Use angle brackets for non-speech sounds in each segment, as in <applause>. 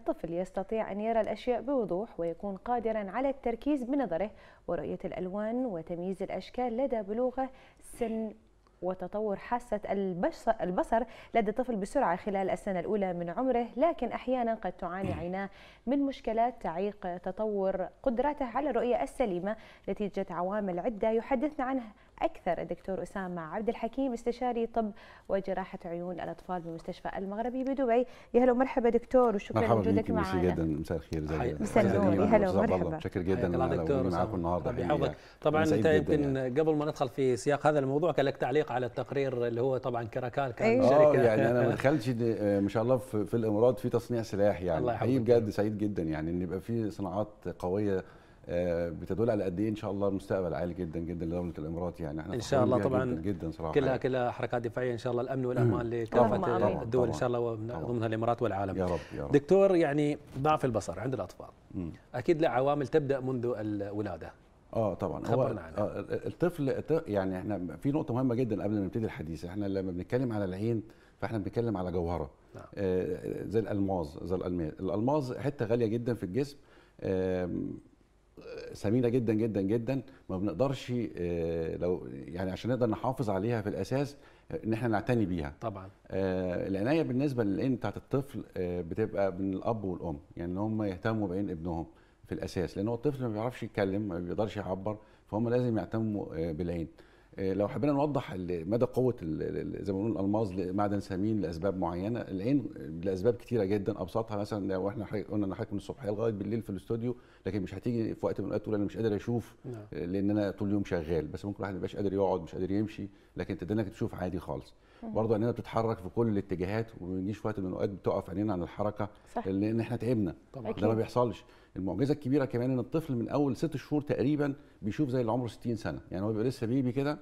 الطفل يستطيع أن يرى الأشياء بوضوح ويكون قادرا على التركيز بنظره ورؤية الألوان وتمييز الأشكال لدى بلوغه سن وتطور حاسة البصر لدى الطفل بسرعة خلال السنة الأولى من عمره لكن أحيانا قد تعاني عيناه من مشكلات تعيق تطور قدرته على الرؤية السليمة نتيجة عوامل عدة يحدثنا عنها. أكثر الدكتور أسامة عبد الحكيم استشاري طب وجراحة عيون الأطفال بمستشفى المغربي بدبي. يا هلا ومرحبا دكتور وشكرا لوجودك معنا. مرحبا جدا مساء الخير زي مساء النور. يا هلا ومرحبا. شكرا جدا على وجودي معاكم النهارده طبعا أنت يمكن يعني. قبل ما ندخل في سياق هذا الموضوع كان لك تعليق على التقرير اللي هو طبعا كراكال كان أيوه. شركة. يعني أنا <laughs> ما دخلتش ما شاء الله في, الإمارات في تصنيع سلاح يعني. حقيقي بجد سعيد جدا يعني إن يبقى في صناعات قوية بتدل على قد إيه إن شاء الله المستقبل عالي جدا جدا لدولة الإمارات يعني. إحنا إن شاء الله طبعا جدا, جدا صراحة. كلها كلها حركات دفاعية إن شاء الله الأمن والأمان لكافة الدول إن شاء الله وضمنها الإمارات والعالم. يا رب يا رب. دكتور يعني ضعف البصر عند الأطفال. مم. أكيد له عوامل تبدأ منذ الولادة. آه طبعا. هو آه الطفل يعني إحنا في نقطة مهمة جدا قبل ما نبتدي الحديث. إحنا لما بنتكلم على العين فإحنا بنتكلم على جوهرة. نعم. آه زي الألماظ زي الالماس الألماظ حتة غالية جدا في الجسم. آه ثمينه جدا جدا جدا. ما بنقدرش لو يعني عشان نقدر نحافظ عليها في الأساس إن إحنا نعتني بيها. طبعا. العناية بالنسبة للعين بتاعت الطفل بتبقى من الأب والأم. يعني إن هم يهتموا بعين ابنهم في الأساس. لأن هو الطفل ما بيعرفش يتكلم ما بيقدرش يعبر فهم لازم يهتموا بالعين. لو حبينا نوضح مدى قوة زي ما بنقول الألماظ معدن ثمين لأسباب معينة العين لأسباب كتيرة جدا أبسطها مثلا لو إحنا قلنا إن حضرتك من الصبح لغاية بالليل في الاستوديو لكن مش هتيجي في وقت من الأوقات تقول أنا مش قادر أشوف نعم. لأن أنا طول اليوم شغال بس ممكن الواحد ما يبقاش قادر يقعد مش قادر يمشي لكن تدينك تشوف عادي خالص برضه عينينا بتتحرك في كل الاتجاهات وما بنجيش في وقت من الأوقات بتقف عينينا عن الحركة صح. لأن إحنا تعبنا. طبعا. ده ما بيحصلش. المعجزة الكبيرة كمان إن الطفل من أول ست شهور تقريبا بيشوف زي اللي عمره 60 سنة. يعني هو بيبقى لسه بيبي كده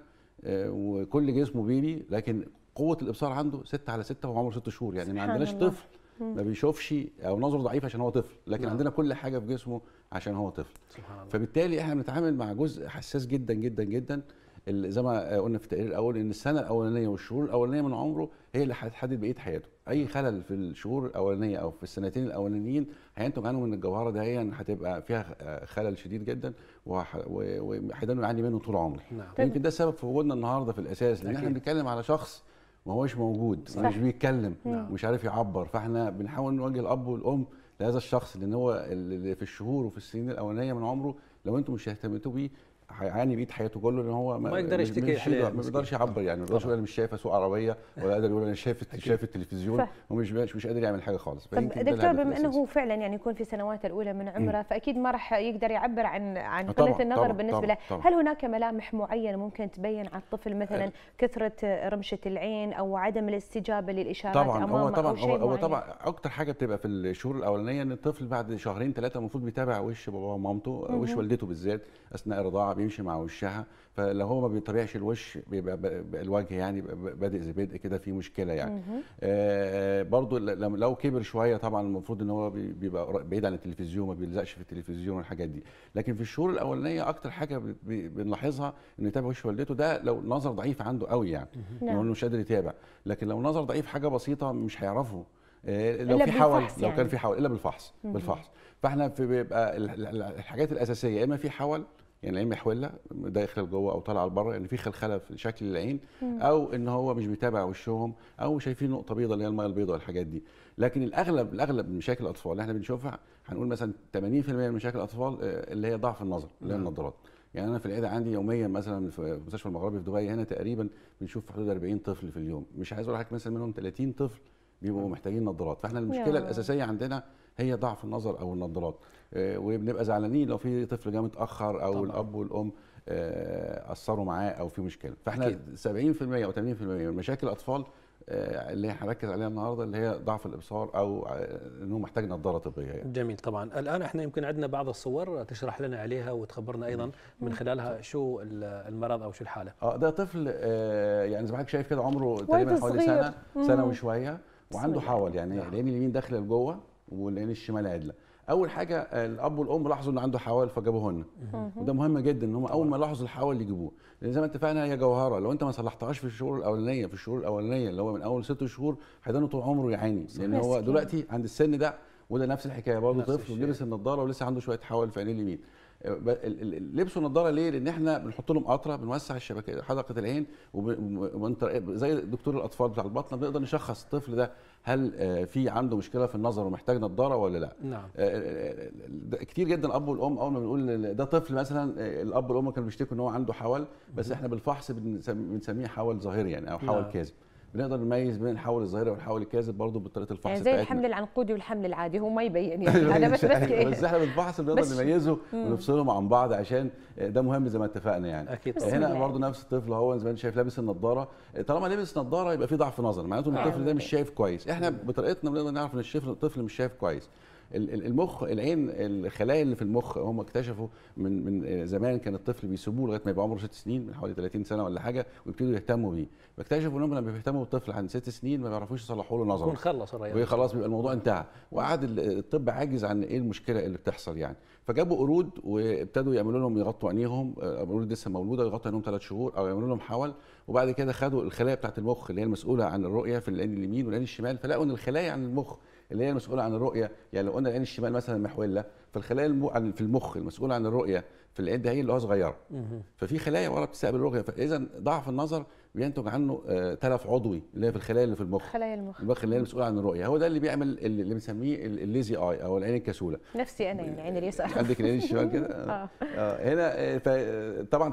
وكل جسمه بيبي لكن قوة الإبصار عنده 6 على 6 وهو عمره 6 شهور. يعني ما عندناش الله. طفل ما بيشوفش أو نظره ضعيف عشان هو طفل لكن نعم. عندنا كل حاجة في جسمه عشان هو طفل. سبحان الله. فبالتالي إحنا بنتعامل مع جزء حساس جدا جدا جدا زي ما قلنا في التقرير الأول إن السنة الأولانية والشهور الأولانية من عمره هي اللي هتحدد بقية حياته. أي خلل في الشهور الأولانية أو في السنتين الأولانيين هينتج عنه إن الجوهرة دي هي هتبقى فيها خلل شديد جدا وهيضل يعاني منه طول عمره. نعم. يمكن ده السبب في وجودنا النهارده في الأساس لأن إحنا بنتكلم على شخص ما هوش موجود صح. مش بيتكلم نعم. مش عارف يعبر. فإحنا بنحاول نوجه الأب والأم لهذا الشخص لأن هو اللي في الشهور وفي السنين الأولانية من عمره لو أنتم مش اهتمتوا بيه هيعاني بقيه حياته كله لأن هو ما يقدر يشتكي ما بيقدرش يعبر يعني ما يقدرش يقول أنا مش شايف اسوق عربية ولا قادر يقول أنا شايف شايف التلفزيون ومش مش قادر يعمل حاجة خالص. طب دكتور بما إنه هو فعلا يعني يكون في السنوات الأولى من عمره فأكيد ما راح يقدر يعبر عن عن قلة النظر طبعًا بالنسبة له. هل هناك ملامح معينة ممكن تبين على الطفل مثلا كثرة رمشة العين أو عدم الاستجابة للإشارات طبعا أمامه هو طبعا أو شيء هو طبعا أكتر حاجة بتبقى في الشهور الأولانية إن الطفل بعد شهرين ثلاثة المفروض بيتابع وش باباه ومامته وش والدته بالذات أثناء الرضاعة بيمشي مع وشها فلو هو ما بيطبيعش الوش بيبقى الوجه يعني بادئ زي بدء كده في مشكلة يعني. آه برضو لو كبر شوية طبعا المفروض إن هو بيبقى بعيد عن التلفزيون ما بيلزقش في التلفزيون والحاجات دي. لكن في الشهور الأولانية أكتر حاجة بنلاحظها انه يتابع وش والدته ده لو نظر ضعيف عنده قوي يعني. انه مش قادر يتابع. لكن لو نظر ضعيف حاجة بسيطة مش هيعرفه. آه لو في حول يعني. لو كان في حول إلا بالفحص بالفحص. فإحنا في بيبقى الحاجات الأساسية يا إما في حول يعني العين محوله داخل جوه أو طالعه لبره يعني في خلخلة في شكل العين أو إن هو مش بيتابع وشهم أو شايفين نقطة بيضاء اللي هي الميه البيضاء والحاجات دي. لكن الأغلب الأغلب من مشاكل الأطفال اللي إحنا بنشوفها هنقول مثلا 80% من مشاكل الأطفال اللي هي ضعف النظر اللي هي النظارات يعني أنا في العيادة عندي يوميا مثلا في مستشفى المغربي في دبي هنا تقريبا بنشوف في حدود 40 طفل في اليوم. مش عايز أقول لك مثلا منهم 30 طفل بيبقوا محتاجين نظارات فإحنا المشكلة الأساسية عندنا هي ضعف النظر أو النظارات وبنبقى زعلانين لو في طفل جه متأخر أو طبعا. الأب والأم اثروا معاه أو في مشكلة. فإحنا أكيد. 70% أو 80% من مشاكل الأطفال اللي هنركز عليها النهارده اللي هي ضعف الإبصار أو إنه محتاج نظارة طبية يعني. جميل طبعا. الآن إحنا يمكن عندنا بعض الصور تشرح لنا عليها وتخبرنا أيضا من خلالها شو المرض أو شو الحالة. آه ده طفل آه يعني زي ما حضرتك شايف كده عمره تقريبا حوالي سنة سنة وشوية وعنده حول يعني العين اليمين داخله لجوه والعين الشمال عدلة. أول حاجة الأب والأم لاحظوا إن عنده حوال فجابوهن. وده مهم جدا إن هم أول ما لاحظوا الحوال يجيبوه. لأن زي ما اتفقنا هي جوهرة. لو أنت ما صلحتهاش في الشهور الأولانية في الشهور الأولانية اللي هو من أول ست شهور هيضل طول عمره يعاني. لأن هو دلوقتي عند السن ده وده نفس الحكاية. برضه طفل الشيء. لبس النضارة ولسه عنده شوية حول في عينيه اليمين. لبسوا النضارة ليه؟ لأن إحنا بنحط لهم قطرة بنوسع الشبكة حلقه العين زي دكتور الأطفال بتاع البطنة بنقدر نشخص الطفل ده هل آه، في عنده مشكلة في النظر ومحتاج نضارة ولا لأ نعم آه، ده كتير جدا الأب والأم أول ما بنقول ده طفل مثلا آه، الأب والأم كانوا بيشتكوا إن هو عنده حول بس إحنا بالفحص بنسم- بنسميه حول ظاهري يعني أو حول نعم. كاذب بنقدر نميز بين الحول الظاهري والحول الكاذب برضه بطريقه الفحص يعني زي بتاعتنا. الحمل العنقودي والحمل العادي هو ما يبين يعني. أنا بس بس بس إحنا بالفحص بنقدر نميزه ونفصلهم عن بعض عشان ده مهم زي ما اتفقنا يعني. طبعا هنا. برضه نفس الطفل هو زي ما انت شايف لابس النضارة. طالما لابس نضارة يبقى في ضعف نظر معناته إن آه. الطفل ده مش شايف كويس. إحنا بطريقتنا بنقدر نعرف إن الشف- الطفل مش شايف كويس. المخ العين الخلايا اللي في المخ هم اكتشفوا من من زمان كان الطفل بيسيبوه لغاية ما يبقى عمره ست سنين من حوالي 30 سنة ولا حاجة ويبتدوا يهتموا بيه. فاكتشفوا إنهم لما بيهتموا بالطفل عند ست سنين ما بيعرفوش يصلحوا له نظره. يكون خلص الرياضة. وخلاص بيبقى الموضوع انتهى. وقعد ال- الطب عاجز عن إيه المشكلة اللي بتحصل يعني. فجابوا قرود وابتدوا يعملوا لهم يغطوا عينيهم آه، قرود لسه مولودة يغطوا عينيهم ثلاث شهور أو يعملوا لهم حول. وبعد كده خدوا الخلايا بتاعت المخ اللي هي المسؤولة عن الرؤية في العين اليمين والعين الشمال فلقوا إن الخلايا عن المخ اللي هي المسؤولة عن الرؤية. يعني لو قلنا العين الشمال مثلا محولة فالخلايا المو... في المخ المسؤولة عن الرؤية في العين ده هي اللي هو صغيرة. ففي خلايا ورا بتستقبل الرؤيه فاذا ضعف النظر بينتج عنه آه، تلف عضوي اللي هي في الخلايا اللي في المخ. خلايا المخ. المخ اللي هي المسؤول عن الرؤية. هو ده اللي بيعمل اللي بنسميه ال- الليزي آي أو العين الكسولة. نفسي أنا يعني عين اليسار <laughs> عندك العين الشمال كده؟ آه. <laughs> آه آه هنا آه، طبعا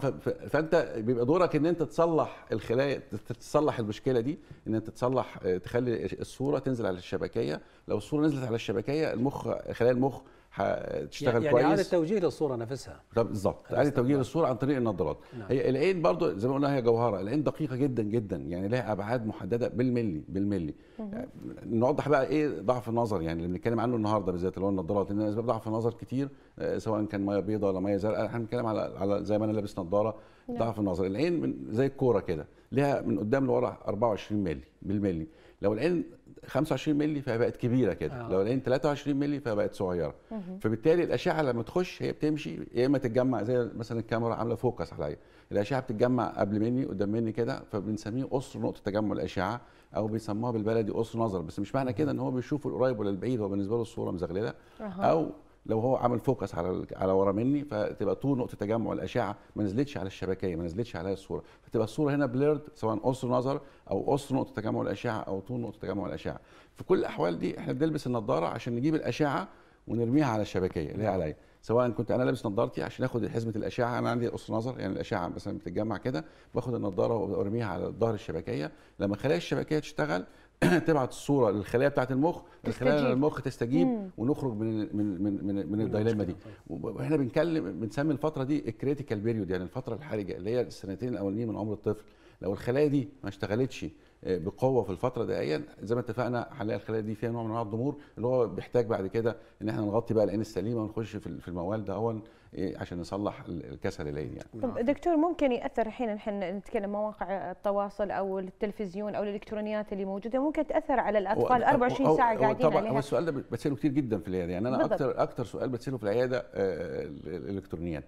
فأنت بيبقى دورك إن أنت تصلح الخلايا تصلح المشكلة دي إن أنت تصلح آه، تخلي الصورة تنزل على الشبكية. لو الصورة نزلت على الشبكية المخ خلايا المخ هتشتغل يعني إعادة كويس. توجيه للصورة نفسها. بالظبط. إعادة توجيه. للصورة عن طريق النظارات نعم. هي العين برضو زي ما قلنا هي جوهرة. العين دقيقة جدا جدا يعني لها أبعاد محددة بالملي بالملي. يعني نوضح بقى إيه ضعف النظر. يعني اللي بنتكلم عنه النهارده بالذات اللي هو النظارات. لأن أسباب ضعف النظر كتير آه، سواء كان ميه بيضاء ولا ميه زرقاء. إحنا بنتكلم على على زي ما أنا لابس نظارة نعم. ضعف النظر. العين من زي الكورة كده. ليها من قدام لورا 24 ملي بالملي. لو العين 25 ملي فهي بقت كبيرة كده. آه. لو العين 23 ملي فهي بقت صغيرة. فبالتالي الأشعة لما تخش هي بتمشي يا إما تتجمع زي مثلا الكاميرا عاملة focus عليا. الأشعة بتتجمع قبل مني قدام مني كده فبنسميه قصر نقطة تجمع الأشعة أو بيسموها بالبلدي قصر نظر. بس مش معنى كده إن هو بيشوف القريب ولا البعيد هو بالنسبة له الصورة مزغللة. أو لو هو عمل focus على على ورا مني فتبقى طول نقطة تجمع الأشعة ما نزلتش على الشبكية ما نزلتش عليها الصورة. فتبقى الصورة هنا blurred سواء قصر نظر أو قصر نقطة تجمع الأشعة أو طول نقطة تجمع الأشعة. في كل الأحوال دي إحنا بنلبس النضارة عشان نجيب الأشعة ونرميها على الشبكية اللي هي عليا. سواء كنت أنا لابس نضارتي عشان آخد حزمة الأشعة أنا عندي قصر نظر يعني الأشعة مثلا بتتجمع كده باخد النضارة وأرميها على ظهر الشبكية. لما خلايا الشبكية تشتغل <clears throat> تبعت الصورة للخلايا بتاعه المخ الخلايا تستجيب. المخ تستجيب مم. ونخرج من من من من, من ال dilemma دي وإحنا بنتكلم بنسمي الفترة دي ال critical period يعني الفترة الحرجة اللي هي السنتين الأولانيين من عمر الطفل لو الخلايا دي ما اشتغلتش آه، بقوة في الفترة دي زي ما اتفقنا هنلاقي الخلايا دي فيها نوع من أنواع الضمور اللي هو بيحتاج بعد كده إن إحنا نغطي بقى العين السليمة ونخش في في الموال ده إيه، عشان نصلح ال- الكسل العين يعني. طب دكتور ممكن يأثر الحين إحنا نتكلم مواقع التواصل أو التلفزيون أو الإلكترونيات اللي موجودة ممكن تأثر على الأطفال هو- 24 هو- ساعة قاعدين طبعا هو السؤال ده بتسأله كتير جدا في العيادة يعني أنا بالضبط. أكتر أكتر سؤال بتسأله في العيادة آه، ال- الإلكترونيات.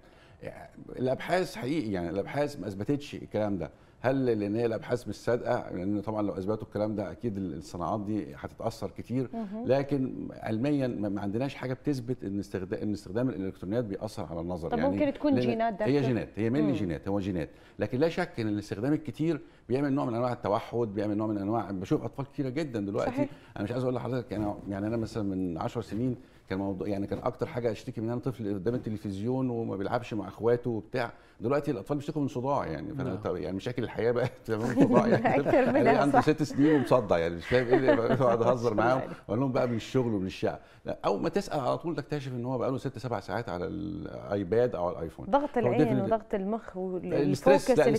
الأبحاث حقيقي يعني الأبحاث ما أثبتتش الكلام ده. هل لأن هي الأبحاث مش صادقة؟ لأن طبعا لو أثبتوا الكلام ده أكيد الصناعات دي هتتأثر كتير. لكن علميا ما عندناش حاجة بتثبت إن استخدام إن استخدام الإلكترونيات بيأثر على النظر. طب ممكن تكون جينات هي دكتور؟ جينات هي مين جينات هو جينات. لكن لا شك إن الاستخدام الكتير بيعمل نوع من أنواع التوحد بيعمل نوع من أنواع بشوف أطفال كتيرة جدا دلوقتي. صحيح. أنا مش عايز أقول لحضرتك يعني يعني أنا مثلا من 10 سنين كان موضوع يعني كان أكتر حاجة أشتكي منها طفل قدام التلفزيون وما بيلعبش مع إخواته وبتاع. دلوقتي الأطفال بيشتكوا من صداع يعني فأنا نعم. يعني مشاكل الحياة بقت <laughs> تعمل صداع يعني <laughs> منها، ألاقي عنده. ست سنين ومصدع يعني مش فاهم إيه بقعد أهزر <laughs> معاهم. وأقول لهم بقى من الشغل ومن الشقة لا، اول ما تسأل على طول تكتشف إن هو بقى له ست سبع ساعات على ال iPad أو على ال iPhone ضغط العين وضغط المخ الستريس والفوكس لا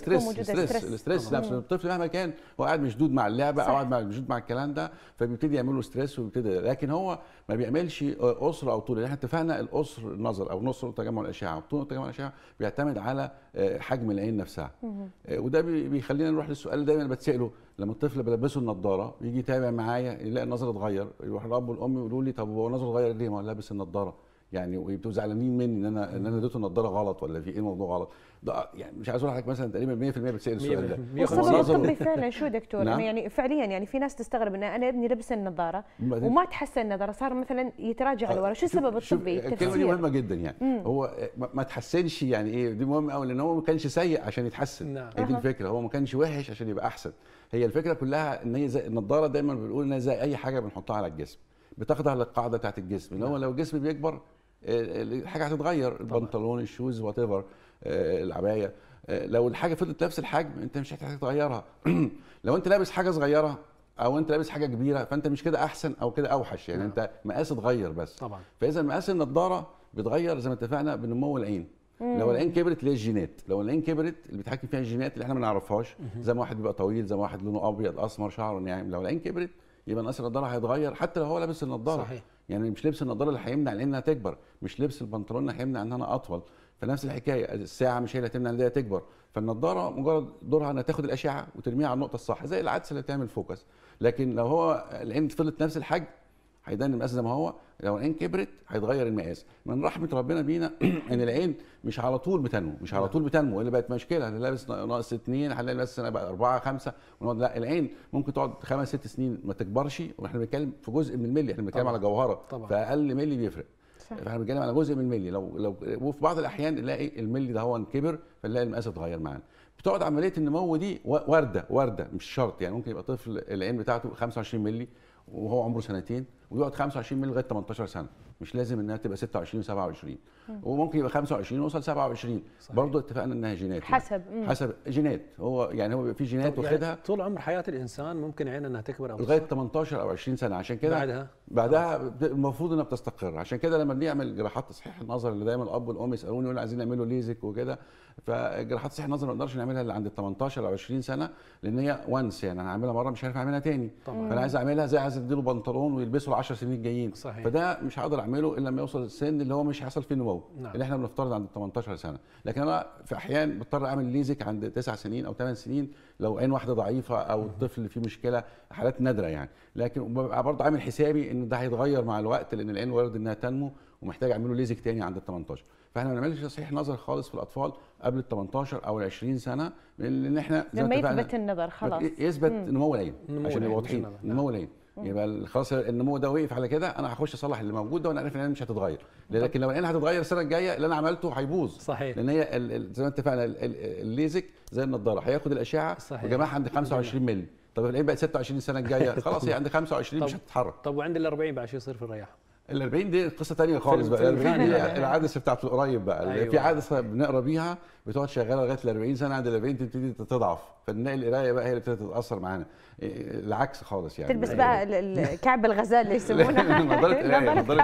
الستريس الستريس. نفسه الطفل مهما كان هو قاعد مشدود مع اللعبة. أو قاعد مشدود مع الكلام ده فبيبتدي يعمل له stress وبيبتدي لكن هو ما بيعملش قصر أو طول يعني إحنا اتفقنا القصر النظر أو نص تجمع الأشعة وطول تجمع الأشعة بيعتمد على حجم العين نفسها. آه، وده بي- بيخلينا نروح للسؤال دايما بتسأله. لما الطفل بلبسه النضارة يجي يتابع معايا يلاقي النظر اتغير يروح الاب والام يقولوا لي طب هو نظره اتغير ليه؟ ما هو لابس النضارة. يعني ويبقوا زعلانين مني إن أنا إن أنا اديته النضاره غلط ولا في إيه الموضوع غلط. ده يعني مش عايز أقول لحضرتك مثلا تقريبا 100% بتسأل السؤال ده. 150. والسبب الطبي فعلا شو دكتور؟ نعم. يعني فعليا يعني في ناس تستغرب إن أنا ابني لبس النظارة بعدين- وما تحسن النظارة صار مثلا يتراجع لورا. شو شوف- السبب الطبي؟ الكلمة دي التفسير مهمة جدا يعني. هو ما- ما تحسنش يعني إيه دي مهمه قوي لأن هو ما كانش سيء عشان يتحسن. نعم. هي دي. الفكرة هو ما كانش وحش عشان يبقى أحسن. هي الفكرة كلها إن هي زي النضاره دايما بنقول إنها زي أي حاجة بنحطها على الجسم بتخضع للقاعدة بتاعت الجسم. إن هو لو الجسم بيكبر آه، الحاجة هتتغير البنطلون ال shoes whatever العباية. آه، لو الحاجة فضلت نفس الحجم انت مش هتحتاج تغيرها. <clears throat> لو انت لابس حاجة صغيرة أو انت لابس حاجة كبيرة فانت مش كده احسن أو كده اوحش. يعني نعم. انت مقاس اتغير بس. طبعا. فاذا مقاس النضارة بيتغير زي ما اتفقنا بنمو العين. لو العين كبرت اللي هي الجينات لو العين كبرت اللي بيتحكم فيها الجينات اللي إحنا ما نعرفهاش. زي ما واحد بيبقى طويل زي ما واحد لونه ابيض اسمر شعره ناعم لو العين كبرت يبقى مقاس النضارة هيتغير حتى لو هو لابس النضارة. صحيح. يعني مش لبس النضارة اللي هيمنع العين إنها تكبر مش لبس البنطلون اللي هيمنع إنها أطول. فنفس الحكاية الساعة مش هي اللي هتمنع إن هي تكبر. فالنضارة مجرد دورها إنها تاخد الأشعة وترميها على النقطة الصح زي العدسه اللي بتعمل فوكس. لكن لو هو العين فضلت نفس الحجم هيدان المقاس زي ما هو لو العين كبرت هيتغير المقاس. من رحمة ربنا بينا <clears throat> إن العين مش على طول بتنمو مش على طول بتنمو اللي بقت مشكلة. اللي لابس ناقص اثنين هنلاقي بس أنا بقى أربعة خمسة ونقعد لا العين ممكن تقعد خمس ست سنين ما تكبرش وإحنا بنتكلم في جزء من الملي إحنا بنتكلم. على جوهرة. طبعاً. فأقل ملي بيفرق. فإحنا بنتكلم على جزء من الملي لو لو وفي بعض الأحيان نلاقي الملي ده هو كبر فنلاقي المقاس اتغير معانا. بتقعد عملية النمو دي ورده ورده مش شرط. يعني ممكن يبقى طفل العين بتاعته 25 ملي وهو عمره سنتين ويقعد 25 ملي لغاية 18 سنة. مش لازم إنها تبقى 26 27 وممكن يبقى 25 ويوصل 27 صحيح. برضه اتفقنا إنها جينات يعني. حسب. مم. حسب. جينات. هو يعني هو في جينات يعني واخدها. طول عمر حياة الإنسان ممكن عينه إنها تكبر أو لغاية تصغر؟ 18 أو 20 سنة. عشان كده بعدها؟ بعدها المفروض إنها بتستقر. عشان كده لما بنعمل جراحات تصحيح النظر اللي دايما الأب والأم يسألوني يقولوا عايزين نعمله ليزك وكده فجراحات تصحيح النظر ما نقدرش نعملها إلا عند ال 18 أو 20 سنة لأن هي وانس يعني أنا هعملها مرة مش عارف أعملها تاني. طبعاً. فأنا عايز أعملها زي عايز اديله بنطلون ويلبسه ال 10 سنين الجايين. صحيح. فده مش هقدر اعمله إلا لما يوصل السن اللي هو مش هيحصل فيه نمو نعم. اللي إحنا بنفترض عند ال 18 سنة. لكن أنا في أحيان بضطر أعمل ليزك عند 9 سنين أو 8 سنين لو عين واحدة ضعيفة أو الطفل فيه مشكلة حالات نادرة يعني. لكن ببقى برضه عامل حسابي إن ده هيتغير مع الوقت لأن العين وارد إنها تنمو ومحتاج أعمله ليزك تاني عند ال 18 فإحنا ما بنعملش تصحيح نظر خالص في الأطفال قبل ال 18 أو ال 20 سنة لأن إحنا لما يثبت النظر خلاص. يثبت نمو العين نمو عشان نبقى واضحين. النظر. نعم. نمو العين. يبقى خلاص النمو ده وقف على كده أنا هخش أصلح اللي موجود ده وأنا عارف إن العين مش هتتغير. لكن لو العين هتتغير السنة الجاية اللي أنا عملته هيبوظ. صحيح. لأن هي زي ما اتفقنا ال- ال- الليزك زي النضارة هياخد الأشعة صحيح. يا جماعة عندي 25 مللي. طب العين بقت 26 السنة الجاية <laughs> خلاص هي عندي 25 مش هتتحرك. طب وعند ال 40 بعد شو يصير في الرياح؟ ال 40 دي قصة ثانية خالص بقى ال فيلم 40 دي ثاني. العدسه بتاعت القريب بقى اللي أيوة. في عدسه بنقرأ بيها بتقعد شغالة لغاية ال 40 سنة عند ال 40 تبتدي تضعف فنلاقي القراية بقى هي اللي ابتدت تتأثر معانا العكس خالص يعني تلبس بقى ال- ال- كعب الغزال اللي <laughs> يسمونها نظارة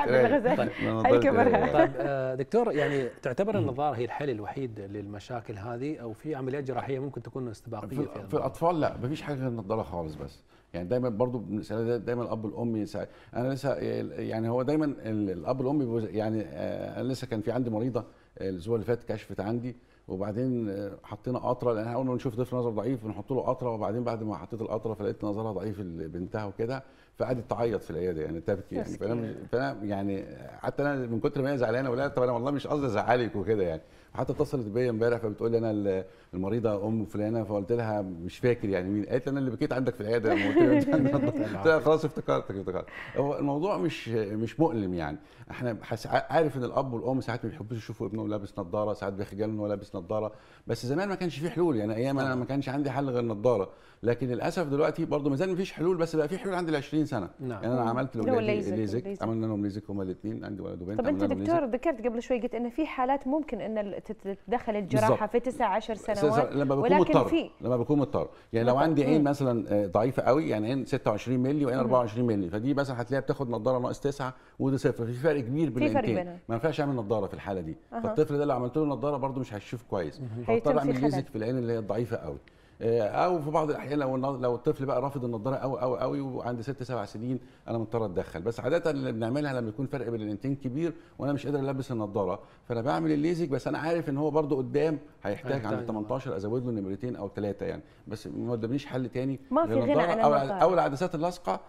الغزال نظارة هاي كبرها. قراية. طيب آه، دكتور يعني تعتبر النظاره هي الحل الوحيد للمشاكل هذه أو في عمليات جراحية ممكن تكون استباقية في؟ الأطفال لا مفيش حاجة غير النضاره خالص بس يعني دايما برضو بنسال دا- دايما الأب والأم يسأل أنا لسه يعني هو دايما ال- الأب والأم يعني آه، أنا لسه كان في عندي مريضة الأسبوع اللي فات كشفت عندي وبعدين آه، حطينا قطرة لأن إحنا اول ما نشوف طفل نظر ضعيف بنحط له قطرة وبعدين بعد ما حطيت القطرة فلقيت نظرها ضعيف بنتها وكده فقعدت تعيط في العيادة يعني تبكي يعني. فأنا فأنا يعني حتى أنا من كتر ما هي زعلانة ولا طب أنا والله مش قصدي أزعلك وكده يعني. حتى اتصلت بيا امبارح فبتقول لي أنا ال- المريضة أم فلانة فقلت لها مش فاكر يعني مين. قالت أنا اللي بكيت عندك في العيادة. لما قلت لها <laughs> خلاص افتكرتك افتكرت هو الموضوع مش مش مؤلم يعني. إحنا حس- عارف إن الأب والأم ساعات ما بيحبوش يشوفوا ابنهم لابس نظاره ساعات بيخجلوا إن هو لابس نظاره بس زمان ما كانش فيه حلول يعني أيام أنا ما كانش عندي حل غير نظاره لكن للأسف دلوقتي برضه ما زال ما فيش حلول بس بقى في حلول عند ال 20 سنة. نعم. يعني أنا عملت لاولادي الليزك، ليزك. عملنا لهم ليزك هما الاثنين عندي ولد وبنت طب أنت دكتور ذكرت قبل شوي قلت إن في حالات ممكن إن تتدخل الجراحة بالظبط. في 9 10 سنوات لما بكون ولكن مضطر في لما بكون مضطر يعني لو. عندي عين. مثلا آه، ضعيفة قوي يعني عين 26 مللي وعين 24 مللي فدي مثلا هتلاقيها بتاخد نظارة ناقص 9 وده صفر في فرق كبير بين العينتين بينهم. ما ينفعش أعمل نظارة في الحالة دي أها. فالطفل ده لو عملت له نظارة برده مش هيشوف كويس في أعمل. ليزك في العين اللي هي الضعيفة قوي أو في بعض الأحيان لو النظ- لو الطفل بقى رافض النضاره قوي قوي قوي وعند ست سبع سنين أنا مضطر أتدخل. بس عادة اللي بنعملها لما يكون فرق بين العينتين كبير وأنا مش قادر ألبس النضاره فأنا بعمل الليزك بس أنا عارف إن هو برده قدام هيحتاج عند 18 أزود له نمرتين أو ثلاثة يعني. بس ما قدامنيش حل تاني ما في غير غنى عن. أو العدسات اللاصقة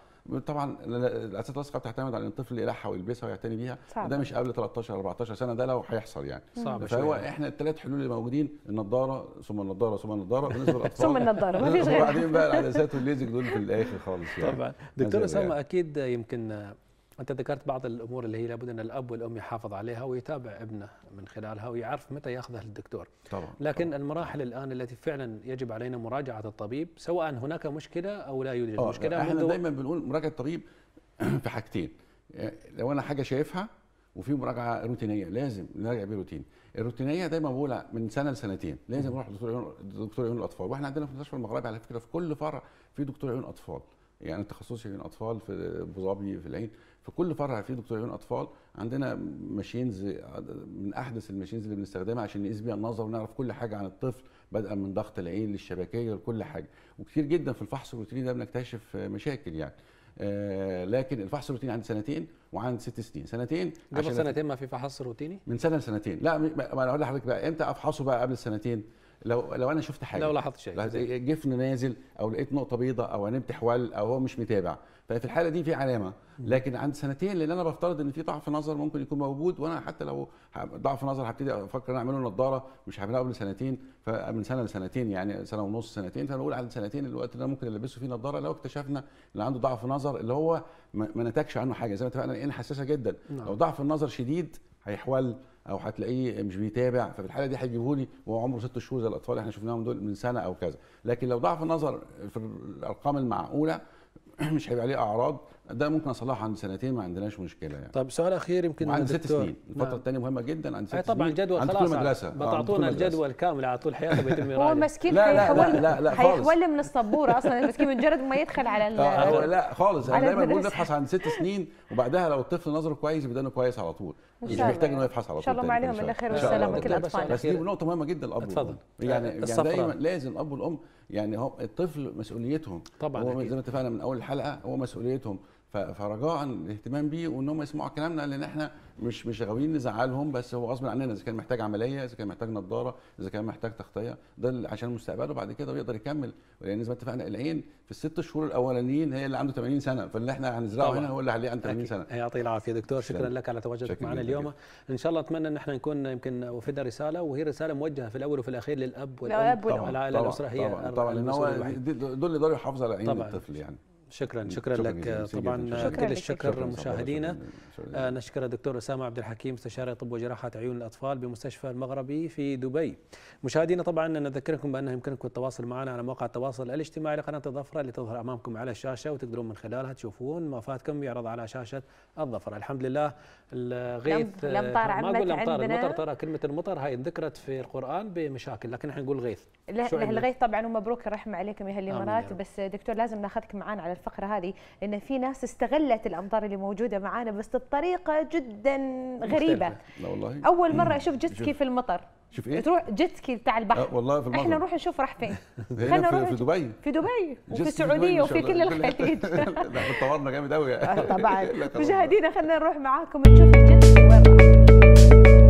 طبعا الاساسات اللاصقه بتعتمد على إن الطفل يلحها ويلبسها ويعتني بيها صعب. ده مش قبل 13 14 سنة ده لو هيحصل يعني. صعب فهو شوي إحنا الثلاث حلول اللي موجودين النضارة ثم النضارة ثم النضارة بالنسبة <laughs> للأطفال. ثم النضارة ما فيش <laughs> غيرها. وبعدين بقى العدسات والليزك دول في الآخر خالص يعني. طبعا. دكتور اسامه يعني. أكيد يمكن أنت ذكرت بعض الأمور اللي هي لابد أن الأب والأم يحافظ عليها ويتابع ابنه من خلالها ويعرف متى ياخذه للدكتور. طبعا لكن المراحل الآن التي فعلا يجب علينا مراجعة الطبيب سواء هناك مشكلة أو لا يوجد آه مشكلة إحنا دايما بنقول مراجعة الطبيب <clears throat> في حاجتين. لو أنا حاجة شايفها وفي مراجعة روتينية لازم نراجع بيه روتين. الروتينية دايما بقول من سنة لسنتين لازم نروح لدكتور عيون دكتور عيون الأطفال. وإحنا عندنا في المستشفى المغربي على فكرة في كل فرع في دكتور عيون أطفال. يعني تخصصي عيون أطفال في ابو ظبي في العين. في كل فرع في دكتور عيون أطفال عندنا machines من أحدث ال machines اللي بنستخدمها عشان نقيس بيها النظر ونعرف كل حاجة عن الطفل بدءا من ضغط العين للشبكية لكل حاجة. وكتير جدا في الفحص الروتيني ده بنكتشف مشاكل يعني. آه لكن الفحص الروتيني عند سنتين وعند ست سنين. سنتين قبل سنتين ما في فحص روتيني؟ من سنة لسنتين. لا ما أنا أقول لحضرتك بقى إمتى أفحصه بقى قبل السنتين؟ لو لو أنا شفت حاجة. لو لاحظت شيء. جفن نازل أو لقيت نقطة بيضاء أو عينيه بتحول أو هو مش متابع ففي الحالة دي في علامة. لكن عند سنتين لأن أنا بفترض إن في ضعف نظر ممكن يكون موجود وأنا حتى لو ضعف نظر هبتدي أفكر إن أعمله نظارة مش هعملها قبل سنتين فمن سنة لسنتين يعني سنة ونص سنتين فنقول على سنتين الوقت اللي ممكن ألبسه فيه نظارة لو اكتشفنا إن عنده ضعف نظر اللي هو ما نتجش عنه حاجة. زي ما اتفقنا العين حساسة جدا. نعم. لو ضعف النظر شديد هيحول أو هتلاقيه مش بيتابع. ففي الحالة دي هيجيبوا لي وهو عمره ست شهور زي الأطفال اللي إحنا شفناهم دول من سنة أو كذا. لكن لو ضعف النظر في الأرقام المعقولة <clears throat> مش هيبقى عليه أعراض. ده ممكن أصلحه عند سنتين ما عندناش مشكلة يعني طيب سؤال أخير يمكن وعند ست. سنين الفترة الثانية مهمة جدا عند ست طبعا الجدول عند خلاص كل مدرسه آه، عند بتعطونا مدرسة. الجدول كامل على طول حياته <laughs> بيتم هو يراجع مسكين لا، لا، لا، لا، لا، خالص. هيحول من السبورة أصلا المسكين مجرد ما يدخل على ال- آه، هو لا خالص أنا على دايما بقول. نفحص عند ست سنين وبعدها لو الطفل نظره كويس يبقى إنه كويس على طول مش محتاج. إنه يفحص على إن طول شاء الله عليهم إن الا شاء خير. والسلامه كل بس الاطفال بس دي نقطة مهمة جدا الأب اتفضل. والأم يعني آه، يعني. دايما لازم الأب والأم يعني الطفل مسؤوليتهم طبعاً هو. زي ما اتفقنا من أول الحلقة هو مسؤوليتهم فرجاء الاهتمام بيه وإن هم يسمعوا كلامنا لأن إحنا مش مش غاويين نزعلهم بس هو غصب عننا إذا كان محتاج عملية إذا كان محتاج نظاره إذا كان محتاج تغطية ده عشان مستقبله بعد كده ويقدر يكمل لأن زي ما اتفقنا العين في الست شهور الأولانيين هي اللي عنده 80 سنة فاللي إحنا هنزرعه. هنا هو اللي عليه عن 80 أكيد. سنة يعطي العافية دكتور شكرا شكراً. لك على تواجدك معنا اليوم إن شاء الله أتمنى إن إحنا نكون يمكن وفدنا رسالة وهي رسالة موجهة في الأول وفي الأخير للأب والأم للأب والأم. طبعا العائله طبعا الأسرة هي طبعا طبعا هو دول اللي يقدروا يحافظوا على عين. الطفل يعني شكرا شكرا شكراً لك طبعا كل. الشكر. مشاهدينا. آه، نشكر الدكتور أسامة عبد الحكيم استشاري طب وجراحة عيون الأطفال بمستشفى المغربي في دبي. مشاهدينا طبعا نذكركم بان يمكنكم التواصل معنا على مواقع التواصل الاجتماعي لقناة الظفره اللي تظهر أمامكم على الشاشة وتقدرون من خلالها تشوفون ما فاتكم يعرض على شاشة الظفره. الحمد لله الغيث ما عمت الامطار. المطر ترى كلمة المطر هاي ذكرت في القرآن بمشاكل لكن إحنا نقول غيث. عندنا؟ الغيث طبعا ومبروك الرحمه عليكم يا هالامارات. بس دكتور لازم ناخذك معانا على الفقرة هذه لأن في ناس استغلت الامطار اللي موجودة معانا بس بطريقه جدا غريبة. لا والله. أول مرة أشوف شوف. في المطر. شوف إيه؟ تروح جيت سكي بتاع البحر. آه، والله في المغرب إحنا نروح نشوف راح فين. <laughs> خلينا نروح في دبي. في دبي وفي السعودية وفي. كل الخليج ده إحنا اتطورنا جامد قوي طبعا. <laughs> مشاهدينا خلينا نروح معاكم نشوف الجيت سكي وين راح.